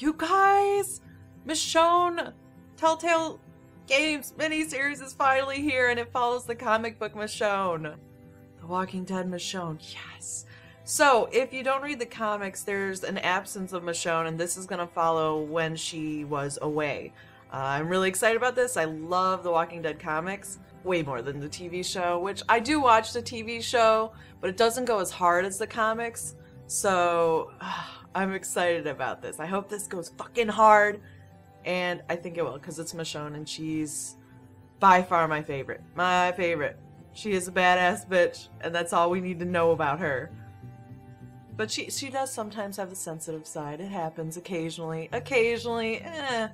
You guys, Michonne Telltale Games miniseries is finally here, and it follows the comic book Michonne, The Walking Dead Michonne. Yes. So, if you don't read the comics, there's an absence of Michonne, and this is going to follow when she was away. Uh, I'm really excited about this. I love the Walking Dead comics way more than the TV show, which I do watch the TV show, but it doesn't go as hard as the comics. So uh, I'm excited about this. I hope this goes fucking hard, and I think it will because it's Michonne and she's by far my favorite. My favorite. She is a badass bitch, and that's all we need to know about her. But she she does sometimes have a sensitive side. It happens occasionally. Occasionally, eh.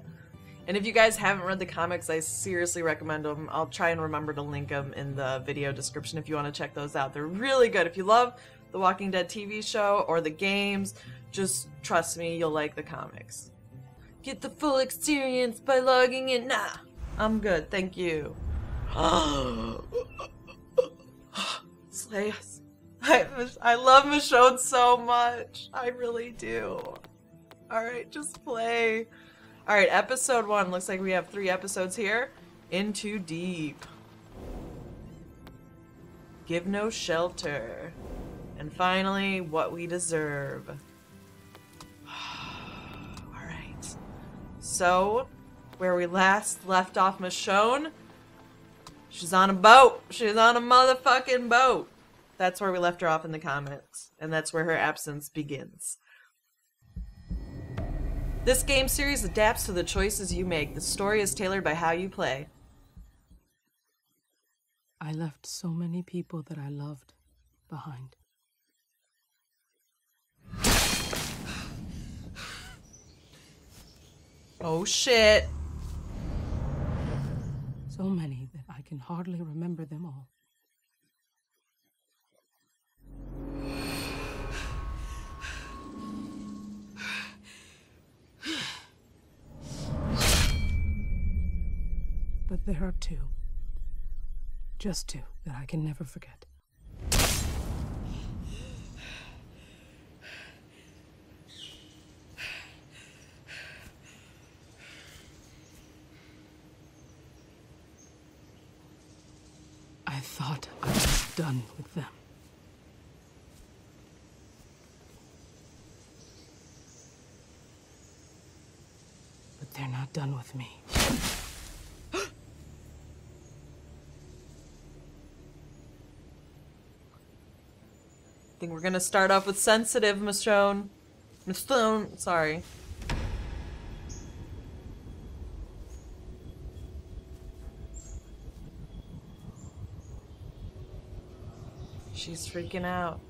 And if you guys haven't read the comics, I seriously recommend them. I'll try and remember to link them in the video description if you want to check those out. They're really good. If you love the Walking Dead TV show or the games, just trust me, you'll like the comics. Get the full experience by logging in. Nah, I'm good. Thank you. Slay us. I, I love Michonne so much. I really do. Alright, just play. Alright, episode one. Looks like we have three episodes here. In Too Deep. Give no shelter. And finally, what we deserve. So, where we last left off Michonne, she's on a boat. She's on a motherfucking boat. That's where we left her off in the comics. And that's where her absence begins. This game series adapts to the choices you make. The story is tailored by how you play. I left so many people that I loved behind. Oh shit. So many that I can hardly remember them all. But there are two. Just two that I can never forget. I thought I was done with them. But they're not done with me. I think we're gonna start off with sensitive, Michonne. Miss Stone, sorry. She's freaking out.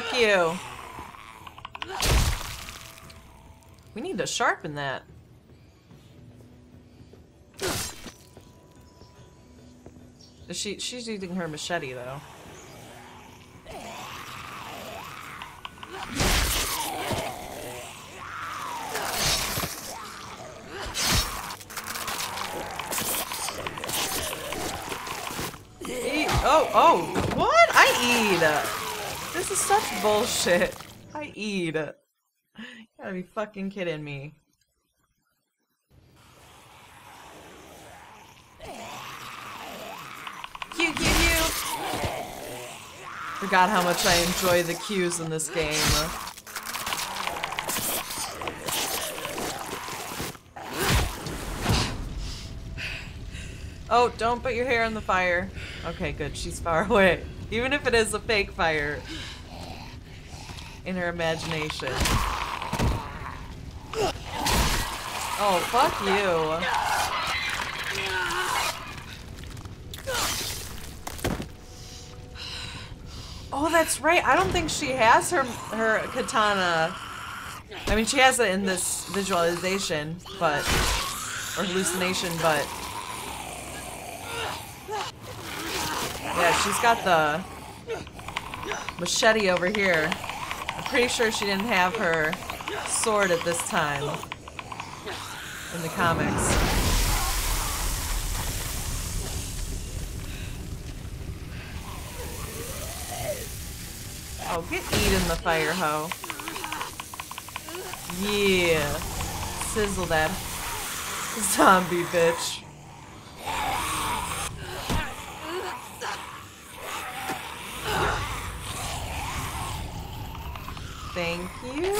Fuck you. We need to sharpen that. She she's using her machete though. Bullshit. I eat. You gotta be fucking kidding me. Q, Q, Q. Forgot how much I enjoy the cues in this game. Oh, don't put your hair in the fire. Okay, good. She's far away. Even if it is a fake fire in her imagination. Oh, fuck you. Oh, that's right. I don't think she has her her katana. I mean, she has it in this visualization, but or hallucination, but yeah, she's got the machete over here. I'm pretty sure she didn't have her sword at this time in the comics. Oh, get eaten the fire hoe. Yeah. Sizzle that zombie bitch. Thank you.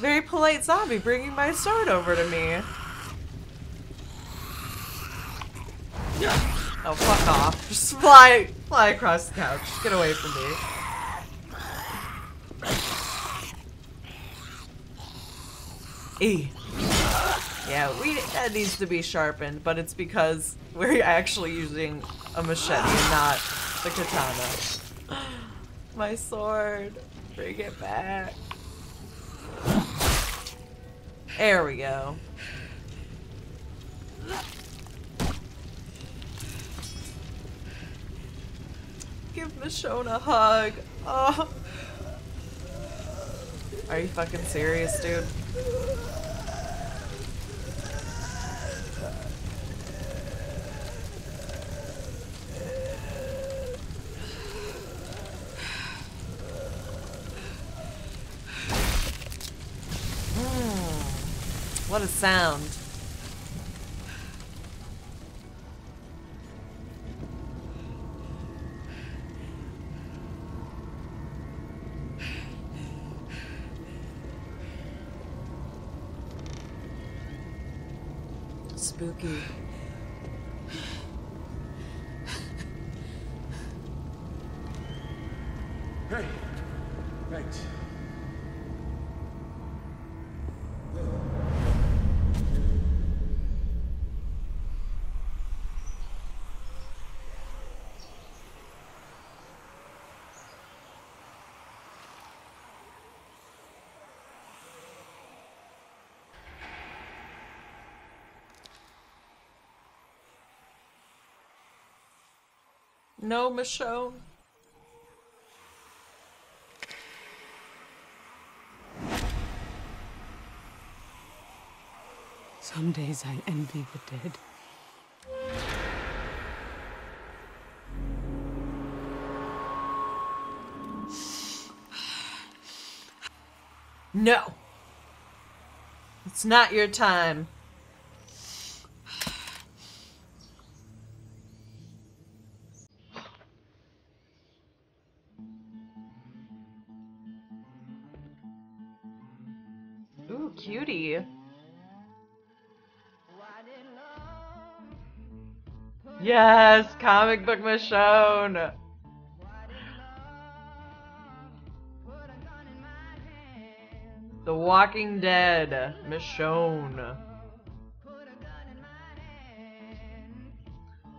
Very polite zombie bringing my sword over to me. Oh, fuck off. Just fly, fly across the couch. Get away from me. E. Yeah, we that needs to be sharpened, but it's because we're actually using a machete, and not the katana. My sword. Bring it back. There we go. Give Michonne a hug. Oh. Are you fucking serious, dude? What a sound. Spooky. No, Michonne. Some days I envy the dead. No. It's not your time. Yes, comic book Michonne. The Walking Dead, Michonne.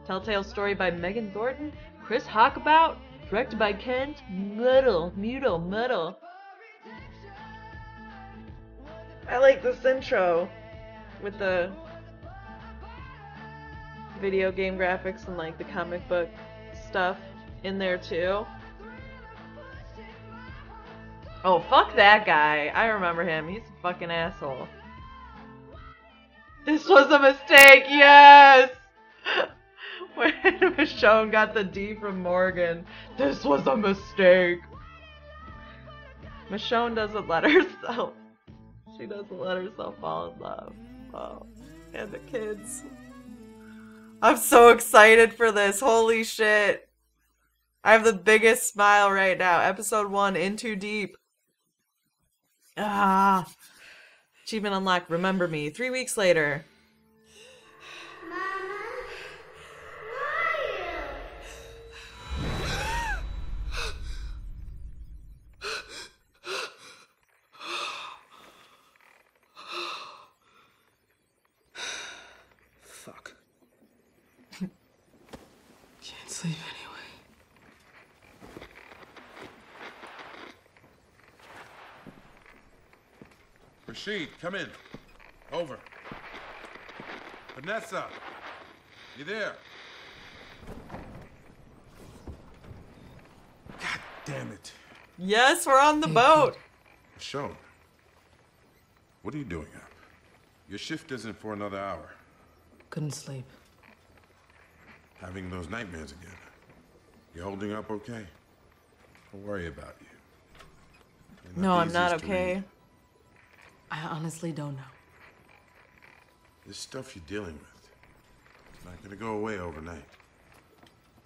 Telltale story by Megan Thornton, Chris Hockabout, directed by Kent Mudle, Muddle, Muddle. I like this intro with the video game graphics and like the comic book stuff in there too. Oh, fuck that guy. I remember him. He's a fucking asshole. This was a mistake, yes! When Michonne got the D from Morgan, this was a mistake. Michonne doesn't let herself. She doesn't let herself fall in love. Oh, and the kids. I'm so excited for this. Holy shit. I have the biggest smile right now. Episode 1, In Too Deep. Ah. Achievement unlocked. Remember me. Three weeks later. Fuck. Rashid, come in. Over. Vanessa, you there? God damn it. Yes, we're on the boat. Michonne, what are you doing up? Your shift isn't for another hour. Couldn't sleep. Having those nightmares again. You holding up okay? Don't worry about you. You're No, I'm not okay. read. I honestly don't know. This stuff you're dealing with, it's not gonna go away overnight.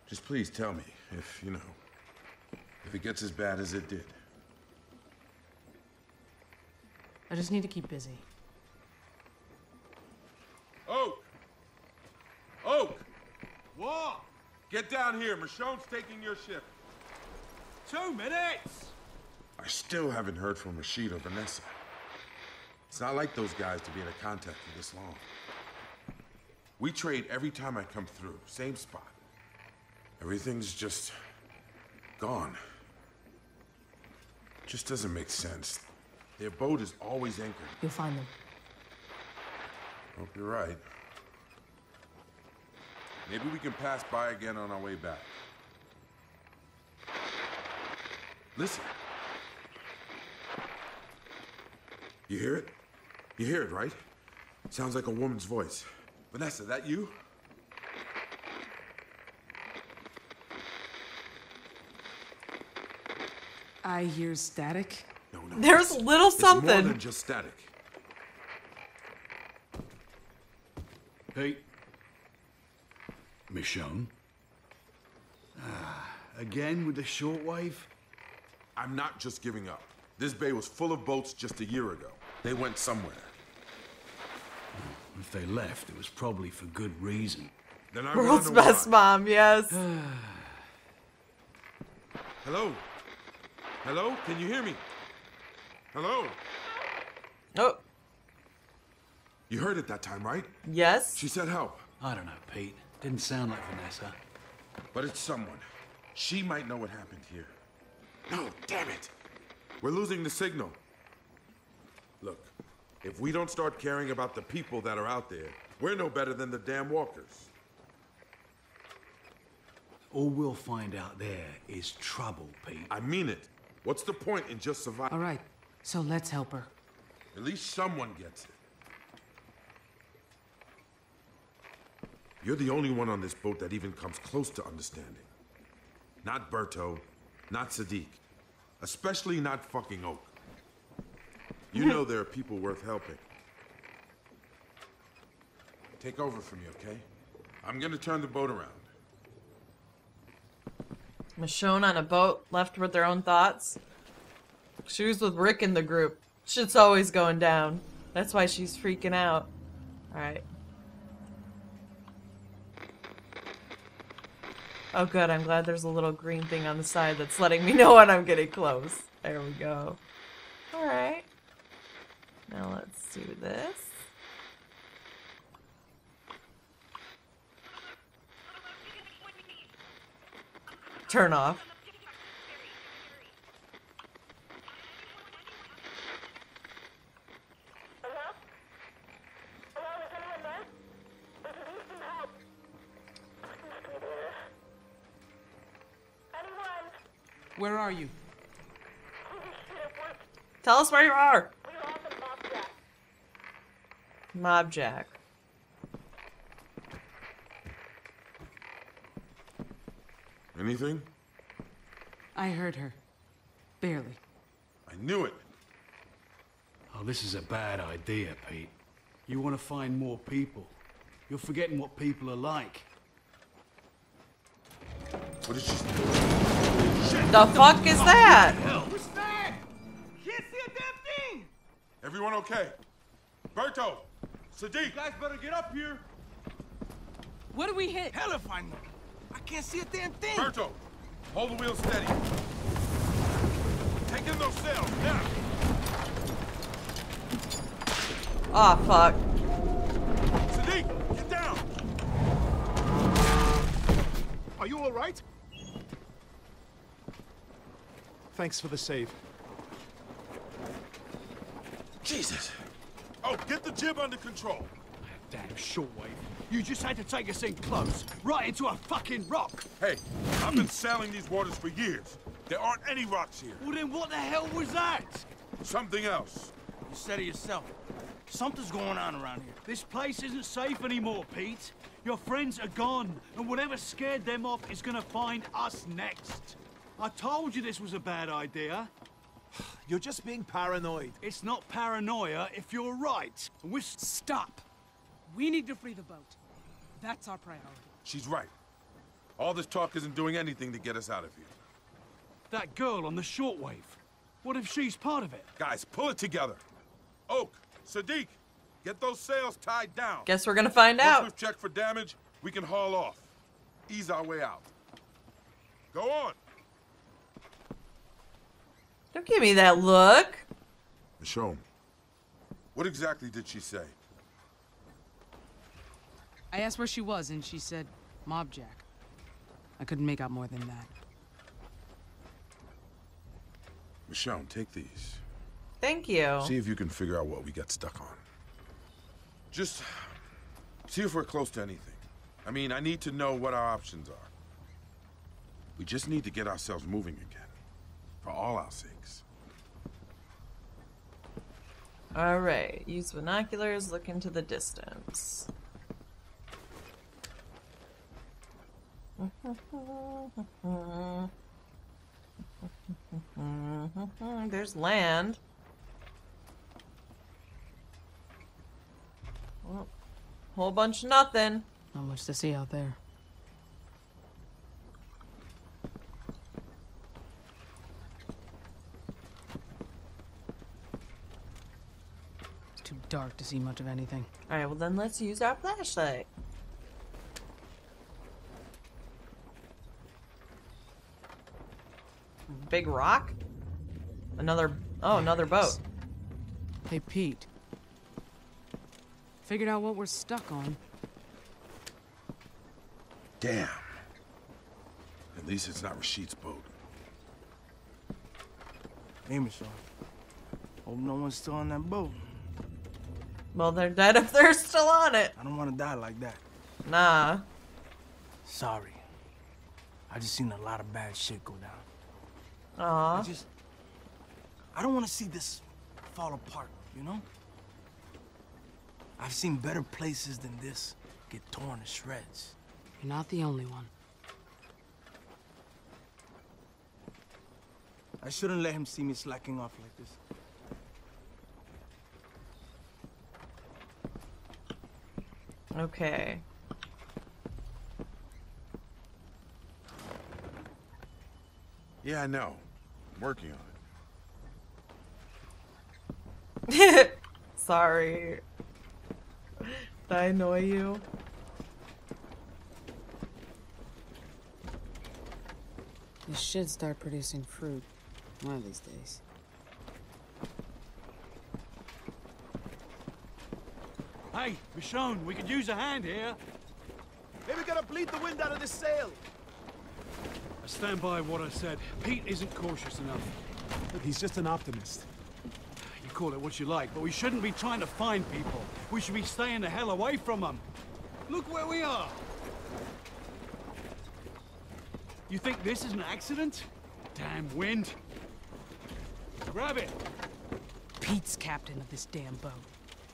Just please tell me if, you know, if it gets as bad as it did. I just need to keep busy. Oak! Oak! What? Get down here. Michonne's taking your shift. Two minutes! I still haven't heard from Rashid or Vanessa. It's not like those guys to be in a contact for this long. We trade every time I come through, same spot. Everything's just gone. Just doesn't make sense. Their boat is always anchored. You'll find them. Hope you're right. Maybe we can pass by again on our way back. Listen. You hear it? You hear it, right? Sounds like a woman's voice. Vanessa, that you? I hear static. No, no. There's it's- little it's more something. than just static. Hey. Michonne. Ah, again with the shortwave? I'm not just giving up. This bay was full of boats just a year ago. They went somewhere. If they left, it was probably for good reason. Then I World's wanna best why. mom, yes. Hello? Hello? Can you hear me? Hello? Oh, You heard it that time, right? yes. She said help. I don't know, Pete. Didn't sound like Vanessa. But it's someone. She might know what happened here. No, damn it. We're losing the signal. Look, if we don't start caring about the people that are out there, we're no better than the damn walkers. All we'll find out there is trouble, Pete. I mean it. What's the point in just surviving? All right, so let's help her. At least someone gets it. You're the only one on this boat that even comes close to understanding. Not Berto, not Sadiq, especially not fucking Oak. You know there are people worth helping. Take over from me, okay? I'm gonna turn the boat around. Michonne on a boat, left with their own thoughts. She was with Rick in the group. Shit's always going down. That's why she's freaking out. Alright. Oh good, I'm glad there's a little green thing on the side that's letting me know when I'm getting close. There we go. Alright. Now let's do this. Turn off. Hello? Hello, is anyone there? We could use some help. Anyone? Where are you? Holy shit, it worked. Tell us where you are. We lost the mob jack. Mobjack. Anything? I heard her. Barely. I knew it. Oh, this is a bad idea, Pete. You want to find more people. You're forgetting what people are like. What did she The fuck is that? What's that? Can't see a damn thing! Everyone okay? Berto! Sadiq! Guys better get up here. What do we hit? Hell if I know. I can't see a damn thing. Berto! Hold the wheel steady. Take in those sails, now! Aw, fuck. Sadiq, get down! Are you all right? Thanks for the save. Jesus! Oh, get the jib under control. Damn shortwave. You just had to take us in close, right into a fucking rock. Hey, I've been sailing these waters for years. There aren't any rocks here. Well, then what the hell was that? Something else. You said it yourself. Something's going on around here. This place isn't safe anymore, Pete. Your friends are gone, and whatever scared them off is gonna find us next. I told you this was a bad idea. You're just being paranoid. It's not paranoia if you're right. We're... Stop! We need to free the boat. That's our priority. She's right. All this talk isn't doing anything to get us out of here. That girl on the shortwave. What if she's part of it? Guys, pull it together. Oak, Sadiq, get those sails tied down. Guess we're gonna find Once out. we've checked for damage, we can haul off. Ease our way out. Go on. Don't give me that look. Michonne, what exactly did she say? I asked where she was, and she said, Mobjack. I couldn't make out more than that. Michonne, take these. Thank you. See if you can figure out what we got stuck on. Just see if we're close to anything. I mean, I need to know what our options are. We just need to get ourselves moving again. For all our sakes. All right. Use binoculars. Look into the distance. There's land. Well, whole bunch of nothing. Not much to see out there. Dark to see much of anything. All right. Well, then let's use our flashlight. Big rock. Another. Oh, another boat. Hey, Pete. Figured out what we're stuck on. Damn. At least it's not Rashid's boat. Hey, Michelle. Hope no one's still on that boat. Well, they're dead if they're still on it. I don't want to die like that. Nah. Sorry. I just seen a lot of bad shit go down. I just... I don't want to see this fall apart, you know? I've seen better places than this get torn to shreds. You're not the only one. I shouldn't let him see me slacking off like this. Okay. Yeah, I know. I'm working on it. Sorry. Did I annoy you? This should start producing fruit one of these days. Hey, Michonne, we could use a hand here. Maybe we gotta bleed the wind out of this sail. I stand by what I said. Pete isn't cautious enough. Look, he's just an optimist. You call it what you like, but we shouldn't be trying to find people. We should be staying the hell away from them. Look where we are. You think this is an accident? Damn wind. Grab it. Pete's captain of this damn boat.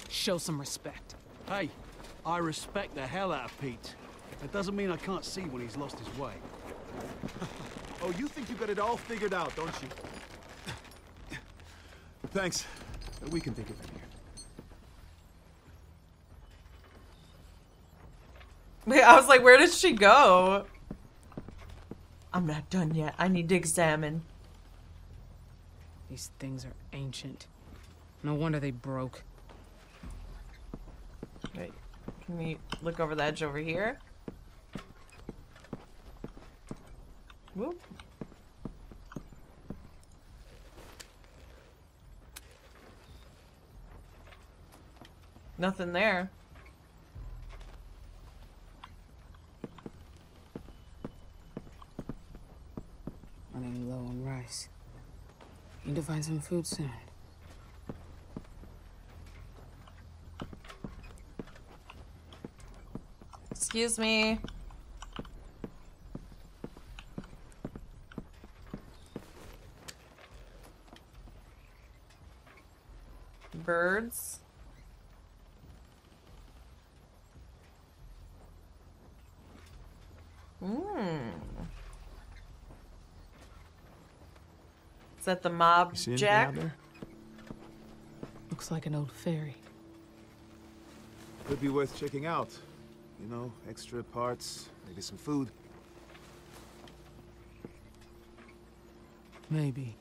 Show some respect. Hey, I respect the hell out of Pete. That doesn't mean I can't see when he's lost his way. Oh, you think you got it all figured out, don't you? Thanks. Uh, we can think of it here. Wait, I was like, where did she go? I'm not done yet. I need to examine. These things are ancient. No wonder they broke. Wait, can we look over the edge over here? Whoop. Nothing there. Running low on rice. Need to find some food soon. Excuse me. Birds. Hmm. Is that the mob You see anything jack? Looks like an old ferry. Could be worth checking out. You know, extra parts, maybe some food. Maybe.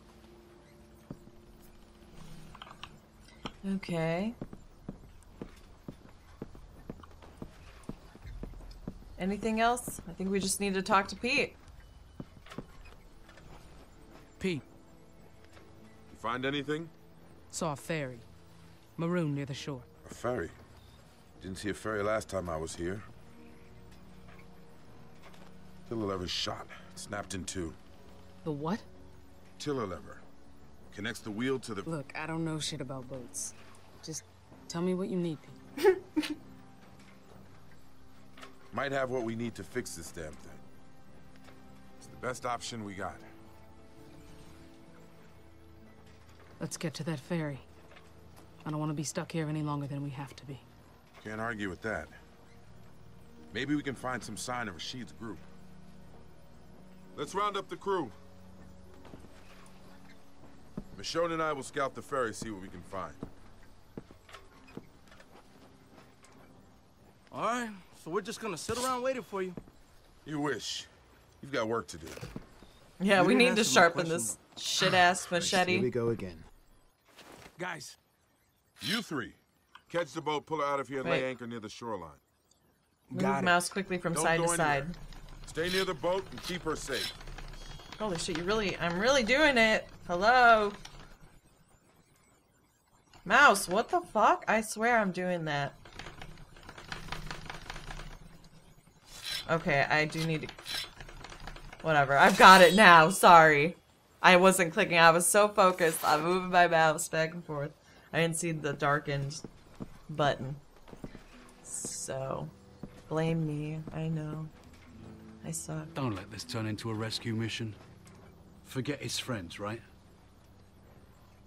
Okay. Anything else? I think we just need to talk to Pete. Pete, You find anything? Saw a ferry. Maroon near the shore. A ferry. Didn't see a ferry last time I was here. Tiller lever's shot. It snapped in two. The what? Tiller lever. Connects the wheel to the... Look, I don't know shit about boats. Just tell me what you need, Pete. Might have what we need to fix this damn thing. It's the best option we got. Let's get to that ferry. I don't want to be stuck here any longer than we have to be. Can't argue with that. Maybe we can find some sign of Rashid's group. Let's round up the crew. Michonne and I will scout the ferry, see what we can find. all right? So we're just gonna sit around waiting for you. You wish. You've got work to do. Yeah, You we need to sharpen this shit ass machete. Here we go again. Guys, You three. Catch the boat, pull her out of here, and lay anchor near the shoreline. Move got it. mouse quickly from Don't side to side. Stay near the boat and keep her safe. Holy shit, you really, I'm really doing it. Hello? Mouse, what the fuck? I swear I'm doing that. Okay, I do need to... Whatever, I've got it now, sorry. I wasn't clicking, I was so focused on moving my mouse back and forth. I didn't see the darkened button. So, blame me, I know. I suck. Don't let this turn into a rescue mission. Forget his friends, right?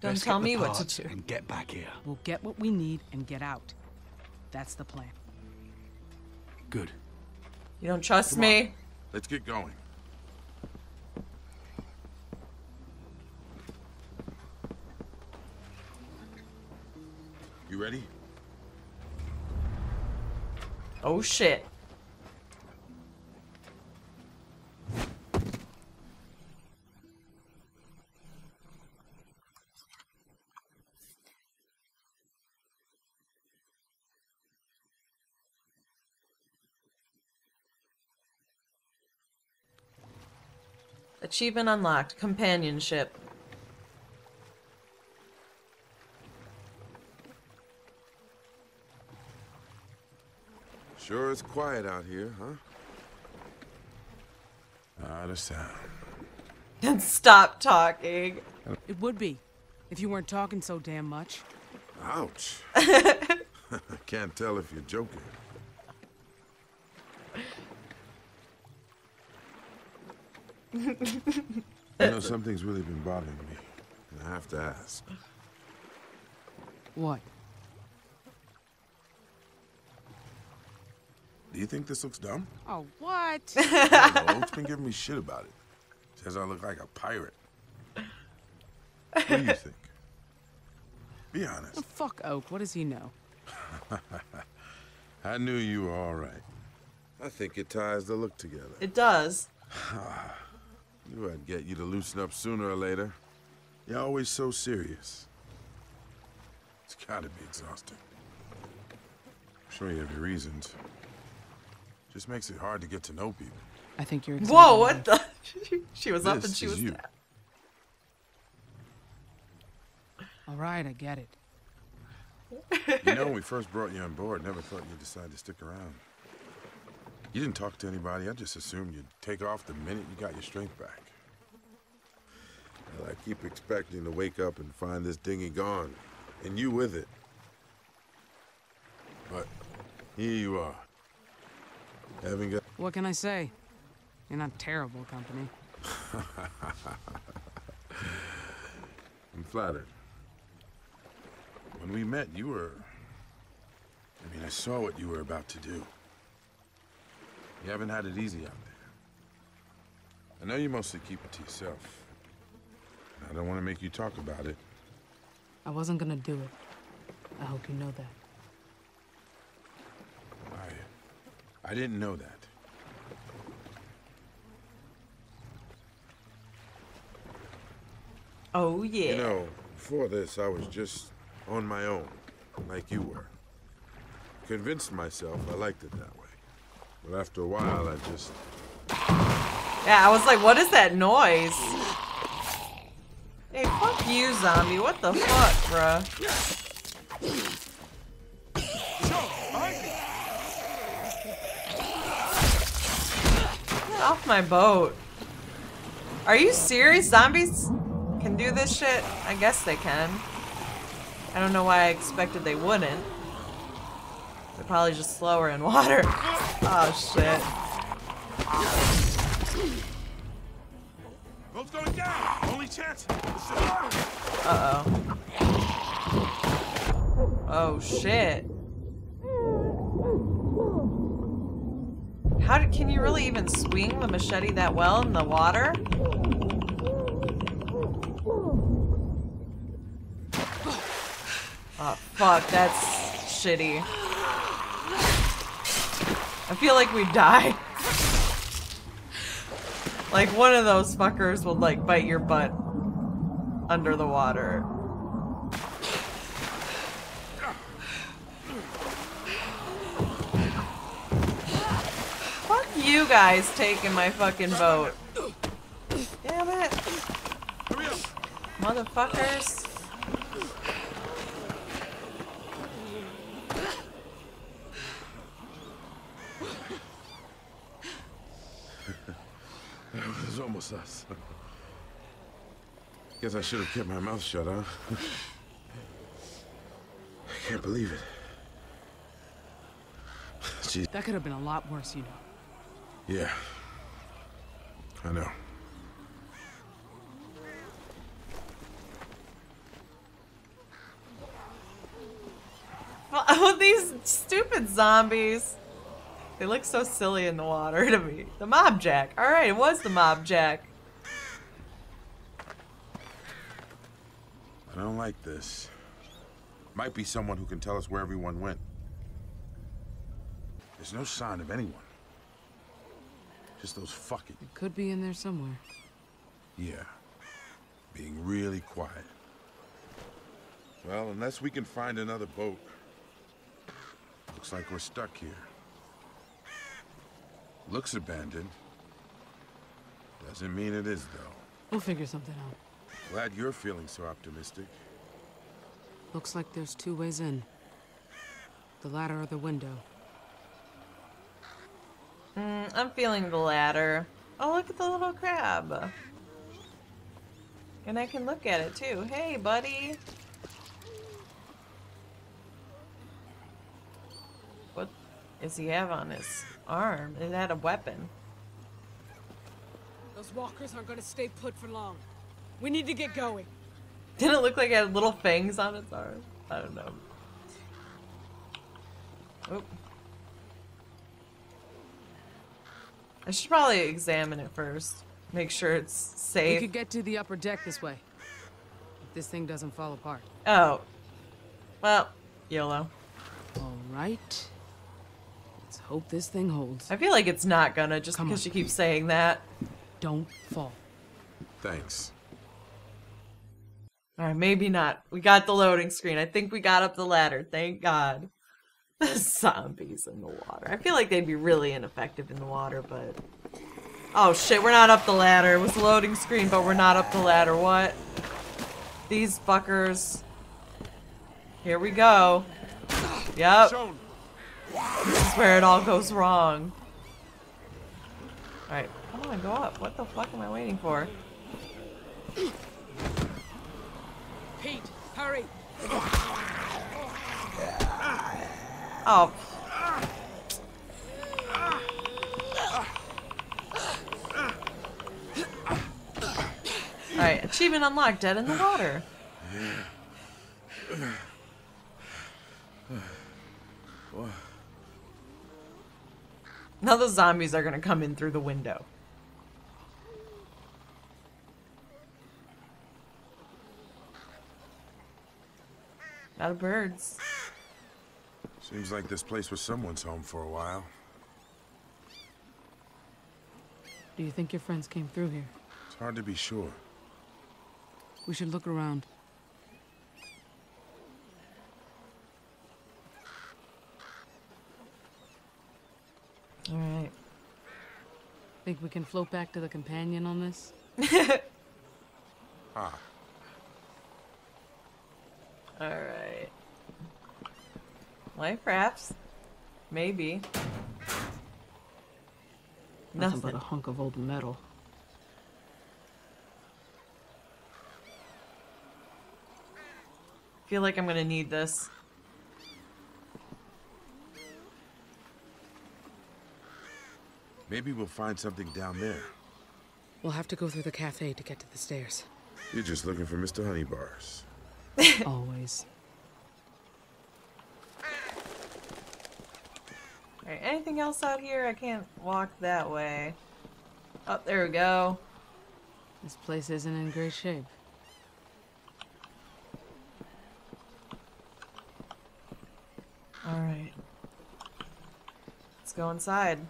Don't Let's tell me what to do. And get back here. We'll get what we need and get out. That's the plan. Good. You don't trust Come on. me? Let's get going. You ready? Oh shit. Achievement unlocked. Companionship. Sure it's quiet out here, huh? Not a sound. And stop talking. It would be, if you weren't talking so damn much. Ouch. I can't tell if you're joking. you know, something's really been bothering me. And I have to ask. What? Do you think this looks dumb? Oh, what? I don't know. It's been giving me shit about it. Says I look like a pirate. What do you think? Be honest. Oh, fuck Oak. What does he know? I knew you were all right. I think it ties the look together. It does. Knew I'd get you to loosen up sooner or later. You're always so serious. It's gotta be exhausting. I'm sure you have your reasons. Just makes it hard to get to know people. I think you're. Whoa, exaggerating. what the? she was up and This she is was you. down. All right, I get it. You know, when we first brought you on board, never thought you'd decide to stick around. You didn't talk to anybody. I just assumed you'd take off the minute you got your strength back. Well, I keep expecting to wake up and find this dinghy gone, and you with it. But here you are. Haven't got. What can I say? You're not terrible company. I'm flattered. When we met, you were. I mean, I saw what you were about to do. You haven't had it easy out there. I know you mostly keep it to yourself. I don't want to make you talk about it. I wasn't gonna do it. I hope you know that. I. I didn't know that. Oh yeah. You know, before this, I was just on my own, like you were. Convinced myself I liked it that way. But after a while, I just. Yeah, I was like, what is that noise? Hey, fuck you, zombie. What the fuck, bruh? My boat. Are you serious? Zombies can do this shit? I guess they can. I don't know why I expected they wouldn't. They're probably just slower in water. Oh shit. Boat's going down. Only chance. Uh oh. Oh shit. How did, can you really even swing the machete that well in the water? Oh fuck, that's shitty. I feel like we die. Like one of those fuckers will like bite your butt under the water. Fuck you guys taking my fucking boat. Damn it. Motherfuckers. It was almost us. Guess I should have kept my mouth shut, huh? I can't believe it. Gee, That could have been a lot worse, you know. Yeah. I know. Oh, these stupid zombies. They look so silly in the water to me. The Mobjack. Alright, it was the Mobjack. I don't like this. Might be someone who can tell us where everyone went. There's no sign of anyone. Just those fucking. It could be in there somewhere. Yeah. Being really quiet. Well, unless we can find another boat. Looks like we're stuck here. Looks abandoned. Doesn't mean it is, though. We'll figure something out. Glad you're feeling so optimistic. Looks like there's two ways in. The ladder or the window. Mm, I'm feeling the latter. Oh, look at the little crab. And I can look at it too. Hey, buddy. What does he have on his arm? Is that a weapon. Those walkers aren't gonna stay put for long. We need to get going. Didn't it look like it had little fangs on its arm? I don't know. Oop. I should probably examine it first. Make sure it's safe. We could get to the upper deck this way. If this thing doesn't fall apart. Oh. Well, YOLO. All right. Let's hope this thing holds. I feel like it's not gonna just Come because on. she keeps saying that. Don't fall. Thanks. Alright, maybe not. We got the loading screen. I think we got up the ladder. Thank God. The zombies in the water. I feel like they'd be really ineffective in the water, but. Oh shit, we're not up the ladder. It was a loading screen, but we're not up the ladder. What? These fuckers. Here we go. Yep. This is where it all goes wrong. Alright, come on, go up. What the fuck am I waiting for? Pete, hurry! Oh. Alright, achievement unlocked, dead in the water. Now the zombies are gonna come in through the window. Not of birds. Seems like this place was someone's home for a while. Do you think your friends came through here? It's hard to be sure. We should look around. Alright. Think we can float back to the companion on this? Ah, Alright. Life rafts. Maybe. Nothing but a hunk of old metal. feel like I'm gonna need this. maybe we'll find something down there. We'll have to go through the cafe to get to the stairs. You're just looking for Mr. Honeybars. Always. Alright, anything else out here? I can't walk that way. Oh, there we go. This place isn't in great shape. Alright. Let's go inside.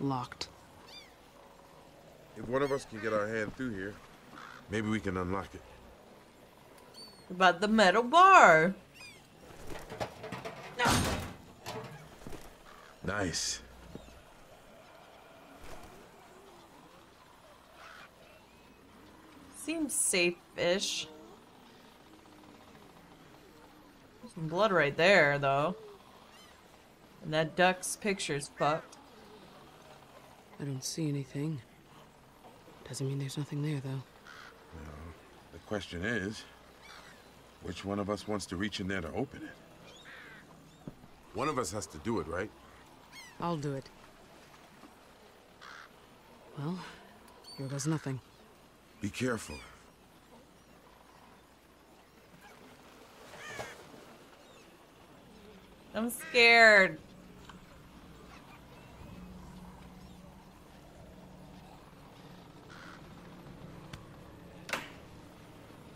Locked. If one of us can get our hand through here, maybe we can unlock it. About the metal bar. Nice. Seems safe-ish. Some blood right there, though. And that duck's picture's fucked. I don't see anything. Doesn't mean there's nothing there, though. Well, The question is, which one of us wants to reach in there to open it? One of us has to do it, right? I'll do it. Well, here goes nothing. Be careful. I'm scared.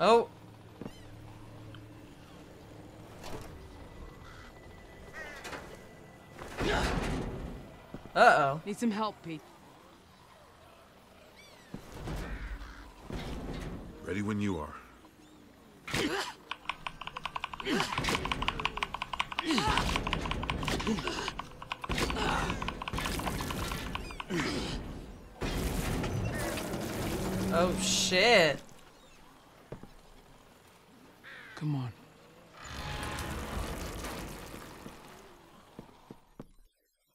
Oh. Uh-oh. Need some help, Pete. Ready when you are. Oh, shit. Come on.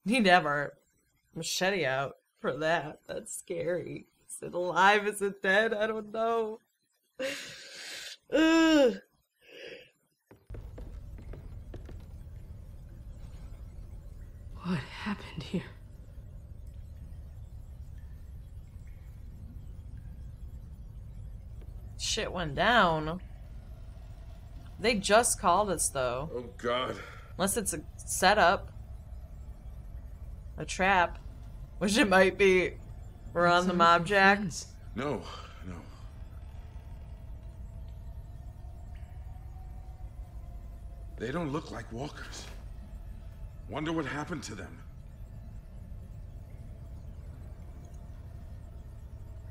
Need to have our machete out for that. That's scary. Is it alive? Is it dead? I don't know. Ugh. What happened here? Shit went down. They just called us though. Oh, God. Unless it's a setup. A trap. Which it might be. We're on the Mobjack. No, no. They don't look like walkers. Wonder what happened to them.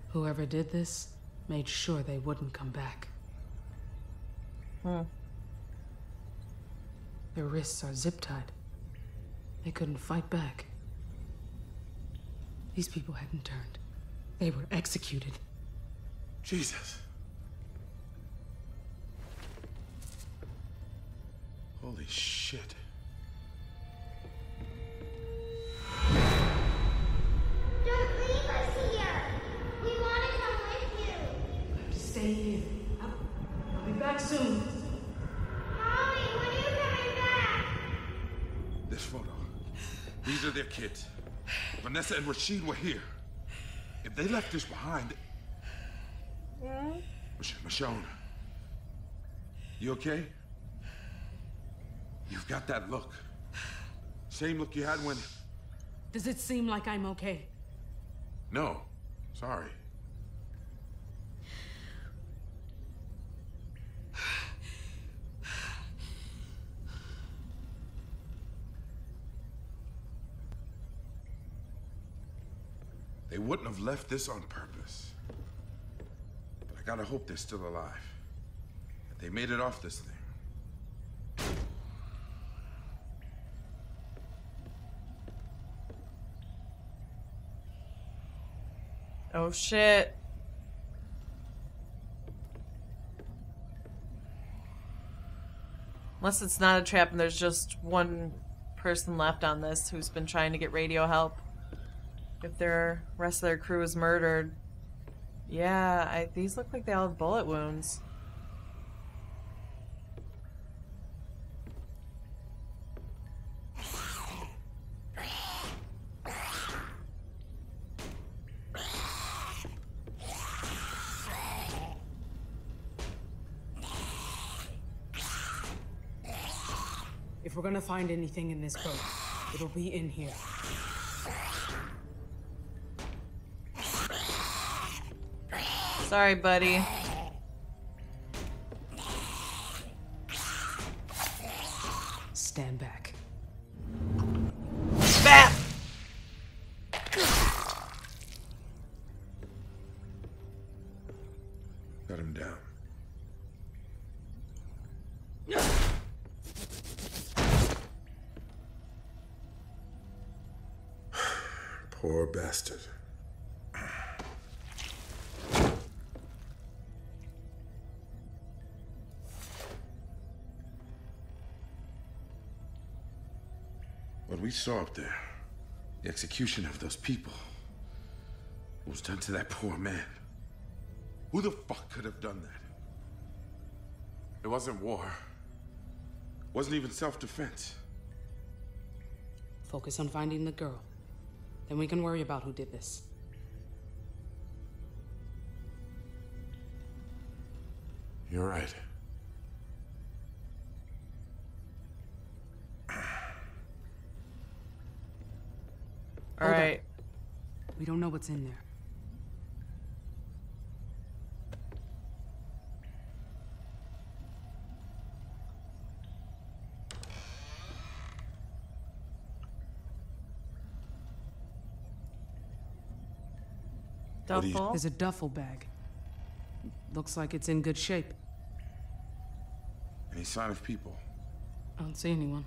Whoever did this made sure they wouldn't come back. Hmm. Their wrists are zip tied. They couldn't fight back. These people hadn't turned. They were executed. Jesus. Holy shit. Don't leave us here. We want to come with you. Stay here. I'll, I'll be back soon. Mommy, when are you coming back? This photo. These are their kids. Vanessa and Rashid were here. If they left this behind. Yeah? Mich- Michonne. You okay? You've got that look. Same look you had when. Does it seem like I'm okay? No. Sorry. Wouldn't have left this on purpose. But I gotta hope they're still alive. That they made it off this thing. Oh shit. Unless it's not a trap and there's just one person left on this who's been trying to get radio help. If their rest of their crew is murdered. Yeah, I, these look like they all have bullet wounds. If we're gonna find anything in this boat, it'll be in here. Sorry, buddy. Stand back. Bat! Got him down. Poor bastard. We saw up there, the execution of those people, what was done to that poor man. Who the fuck could have done that? It wasn't war. It Wasn't even self-defense. Focus on finding the girl. Then we can worry about who did this. You're right. Hold up. Alright. We don't know what's in there. What do you- Duffel? There's a duffel bag. Looks like it's in good shape. Any sign of people? I don't see anyone.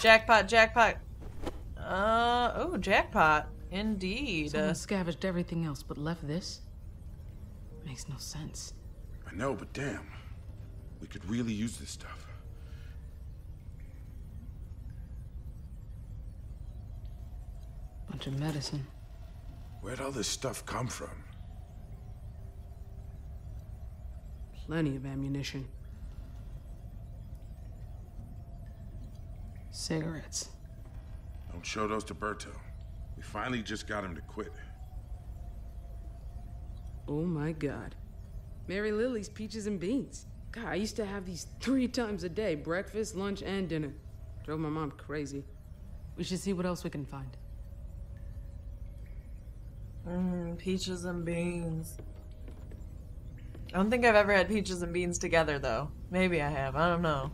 Jackpot, jackpot. Uh, oh, jackpot. Indeed. Someone scavenged everything else but left this? Makes no sense. I know, but damn. We could really use this stuff. Bunch of medicine. Where'd all this stuff come from? Plenty of ammunition. Cigarettes. Don't show those to Berto. We finally just got him to quit. Oh my god. Mary Lily's peaches and beans. God, I used to have these three times a day breakfast, lunch, and dinner. Drove my mom crazy. We should see what else we can find. Mm, peaches and beans. I don't think I've ever had peaches and beans together, though. Maybe I have. I don't know.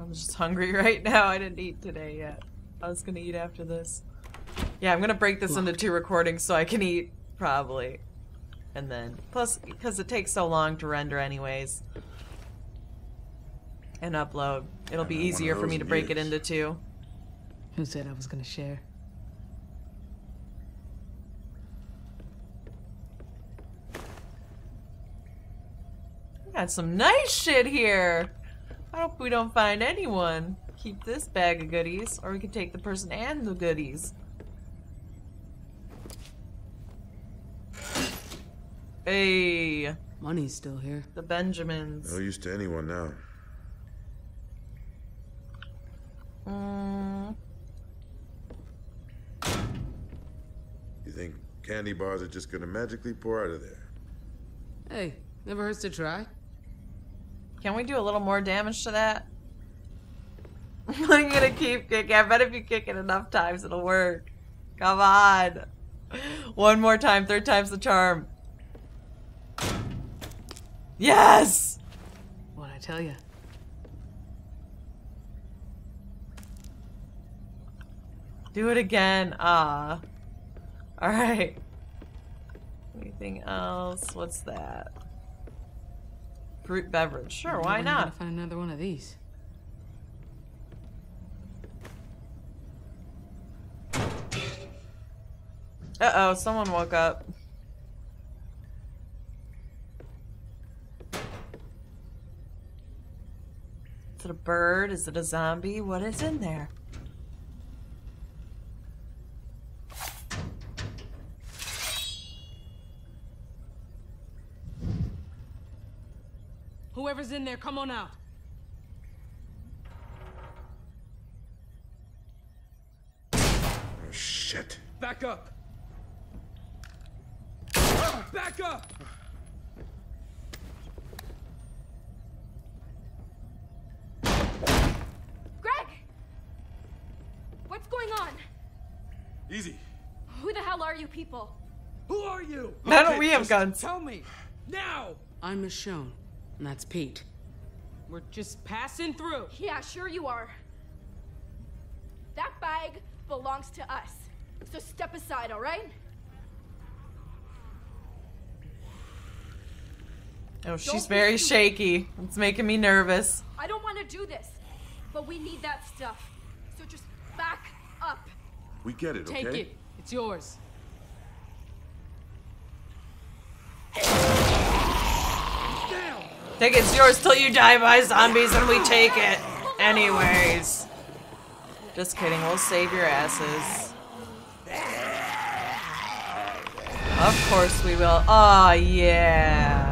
I'm just hungry right now. I didn't eat today yet. I was gonna eat after this. Yeah, I'm gonna break this into two recordings so I can eat, probably. And then, plus, because it takes so long to render anyways. And upload. It'll be Haven't had one of easier for me to in break it into two. Who said I was gonna share? We got some nice shit here. I hope we don't find anyone. keep this bag of goodies, or we can take the person and the goodies. Hey, Money's still here. the Benjamins. No use to anyone now. Mm, You think candy bars are just gonna magically pour out of there? Hey, never hurts to try. Can we do a little more damage to that? I'm gonna keep kicking. I bet if you kick it enough times, it'll work. Come on. One more time. Third time's the charm. Yes! What'd I tell you? Do it again. Ah. Alright. Anything else? What's that? Fruit beverage. Sure, why When am I gonna not? Find another one of these. Uh oh, someone woke up. Is it a bird? Is it a zombie? What is in there? Whoever's in there, come on out. Oh, shit. Back up. Back up! Greg! What's going on? Easy. Who the hell are you people? Who are you? Why don't we have guns? Tell me. Now! I'm Michonne, and that's Pete. We're just passing through. Yeah, sure you are. That bag belongs to us. So step aside, alright? Oh, she's Don't very stupid. shaky. It's making me nervous. I don't want to do this, but we need that stuff. So just back up. We get it, okay? Take it. It's yours. Think it's yours till you die by zombies and we take it. Anyways. Just kidding, we'll save your asses. Of course we will. Oh yeah.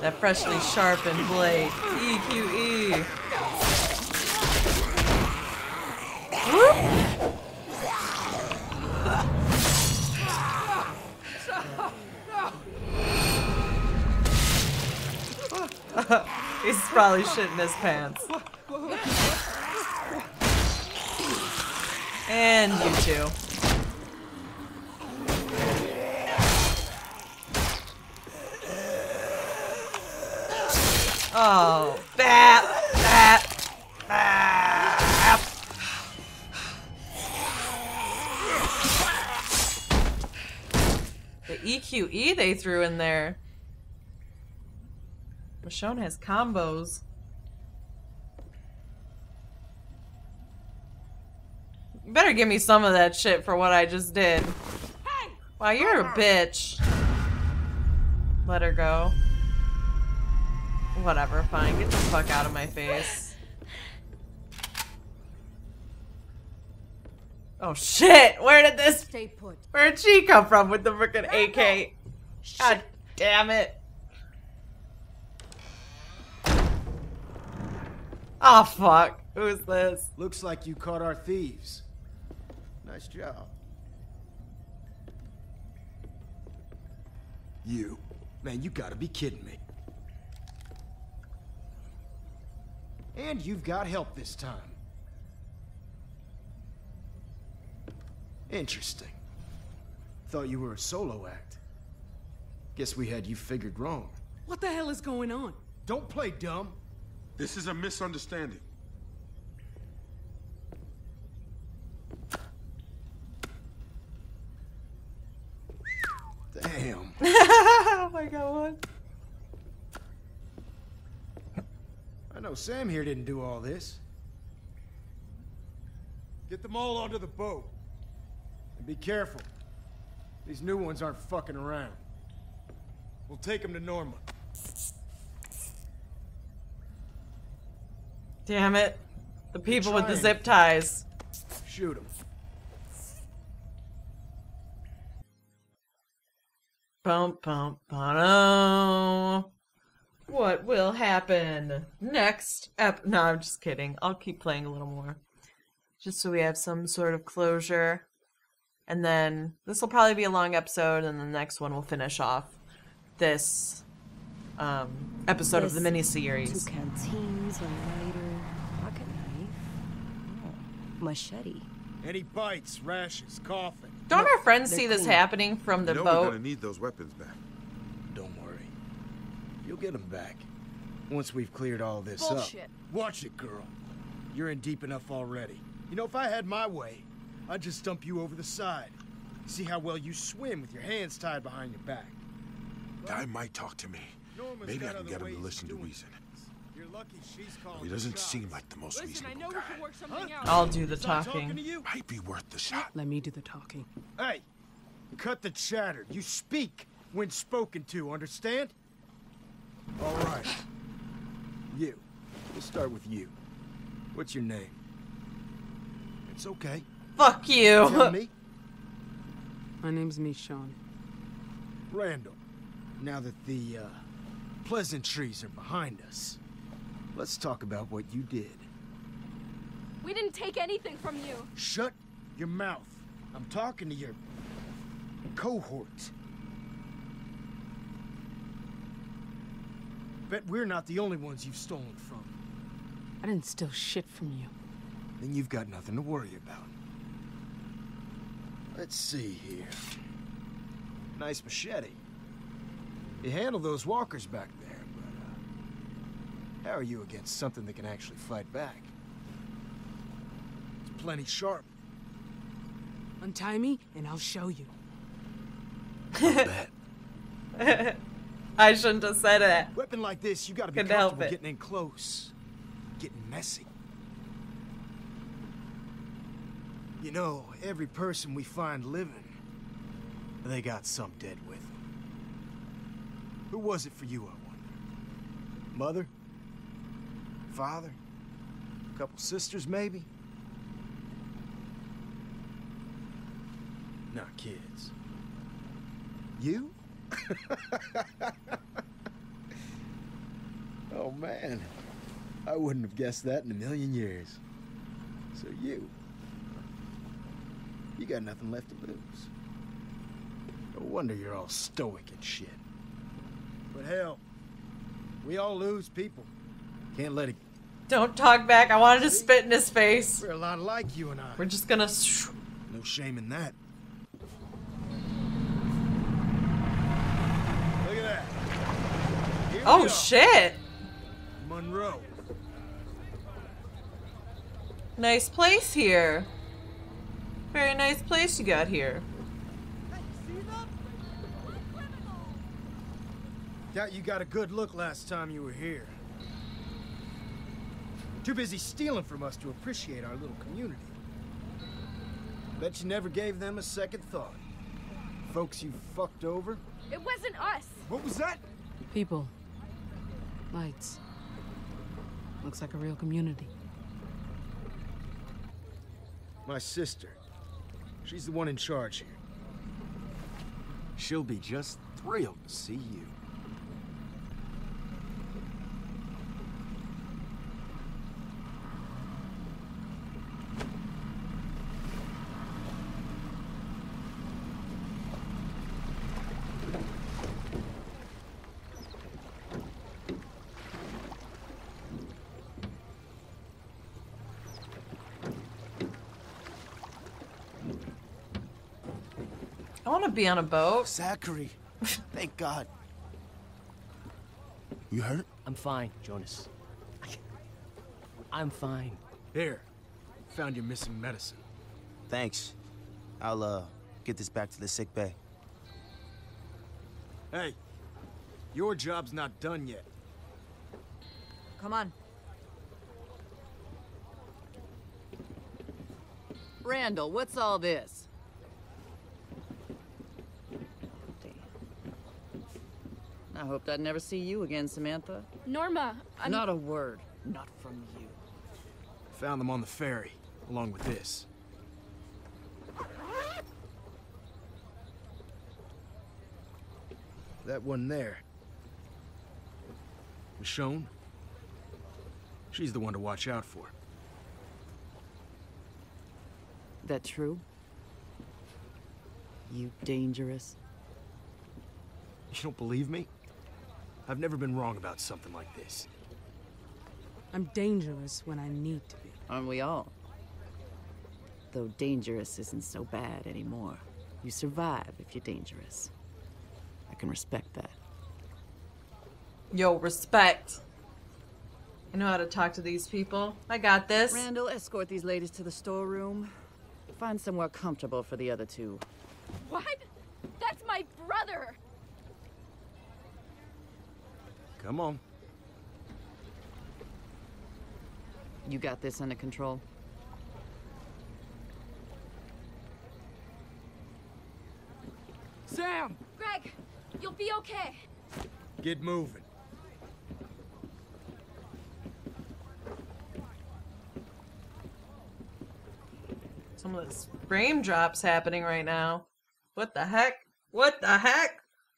That freshly sharpened blade. EQE. Whoop. He's probably shitting his pants. And you too. Oh, bat, bat, bat. The EQE they threw in there. Michonne has combos. You better give me some of that shit for what I just did. Wow, you're a bitch. Let her go. Whatever, fine. Get the fuck out of my face. Oh shit! Where did this Stay put. where did she come from with the freaking AK? God damn it. Oh fuck. Who's this? Looks like you caught our thieves. Nice job. You. Man, you gotta be kidding me. And you've got help this time. Interesting. Thought you were a solo act. Guess we had you figured wrong. What the hell is going on? Don't play dumb. This is a misunderstanding. Damn. oh my god, what? I know Sam here didn't do all this. Get them all onto the boat. And be careful. These new ones aren't fucking around. We'll take them to Norma. Damn it. The people with the zip ties. Shoot him. Bum bum ba What will happen next? Ep- no, I'm just kidding. I'll keep playing a little more, just so we have some sort of closure. And then this will probably be a long episode, and the next one will finish off this um, episode of the This- miniseries. Two canteens, a machete. Any bites, rashes, coughing. Don't our friends they're see this clean. happening from the you know we're gonna need those weapons back. Don't worry. You'll get them back. Once we've cleared all this Bullshit. up. Watch it, girl. You're in deep enough already. You know, if I had my way, I'd just dump you over the side. See how well you swim with your hands tied behind your back. Guy might talk to me. Norma's Maybe I can get him to listen to reason. things. You're lucky she's calling He doesn't seem like the most Listen, I reasonable know we guy. can work something Huh? out. I'll do the Is I talking talking. to you? Might be worth the shot. Let me do the talking. Hey, cut the chatter. You speak when spoken to, understand? All right. You. We'll start with you. What's your name? It's okay. Fuck you. Tell me, My name's Michonne. Randall. Now that the uh, pleasantries are behind us, let's talk about what you did. We didn't take anything from you. Shut your mouth. I'm talking to your cohort. Bet we're not the only ones you've stolen from. I didn't steal shit from you. Then you've got nothing to worry about. Let's see here. Nice machete. You handle those walkers back there, but how are you against something that can actually fight back? It's plenty sharp. Untie me, and I'll show you. bet. I shouldn't have said it. Weapon like this, you gotta be Couldn't help comfortable it. getting in close. Getting messy. You know, every person we find living, they got some dead with them. Who was it for you, I wonder? Mother? Father? A couple sisters, maybe? Not kids. You? oh man, I wouldn't have guessed that in a million years. So you, you got nothing left to lose. No wonder you're all stoic and shit. But hell, we all lose people. Can't let it. Don't talk back. I wanted to spit in his face. We're a lot like you and I. We're just gonna. No shame in that. Look at that. Here Oh shit! Monroe. Nice place here. Very nice place you got here. Doubt you got a good look last time you were here. Too busy stealing from us to appreciate our little community. Bet you never gave them a second thought. Folks you fucked over? It wasn't us. What was that? People. Lights. Looks like a real community. My sister. She's the one in charge here. She'll be just thrilled to see you. To be on a boat. Zachary. Thank God. You hurt? I'm fine, Jonas. I'm fine. Here. Found your missing medicine. Thanks. I'll, uh, get this back to the sick bay. Hey, your job's not done yet. Come on. Randall, what's all this? I hoped I'd never see you again, Samantha. Norma, I'm... Not a word. Not from you. Found them on the ferry, along with this. That one there. Michonne? She's the one to watch out for. That true? You dangerous? You don't believe me? I've never been wrong about something like this. I'm dangerous when I need to be. Aren't we all? Though dangerous isn't so bad anymore. You survive if you're dangerous. I can respect that. Yo, respect. I know how to talk to these people. I got this. Randall, escort these ladies to the storeroom. Find somewhere comfortable for the other two. What? That's my brother! Come on. You got this under control? Sam! Greg, you'll be okay. Get moving. Some of this frame drops happening right now. What the heck? What the heck?